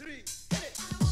three, hit it.